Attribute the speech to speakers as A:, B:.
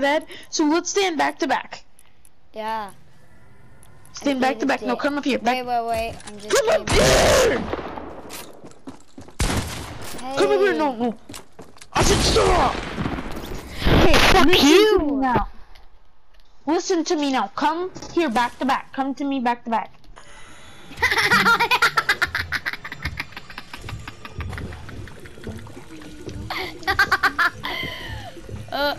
A: that? So let's stand back to back.
B: Yeah.
A: Stand back to back. Did. No, come up here. Back.
B: Wait, wait, wait. I'm just
A: come up here!
B: Hey.
A: Come up here. No, no. I said stop! Hey, fuck Listen you! To now. Listen to me now. Come here back to back. Come to me back to back. uh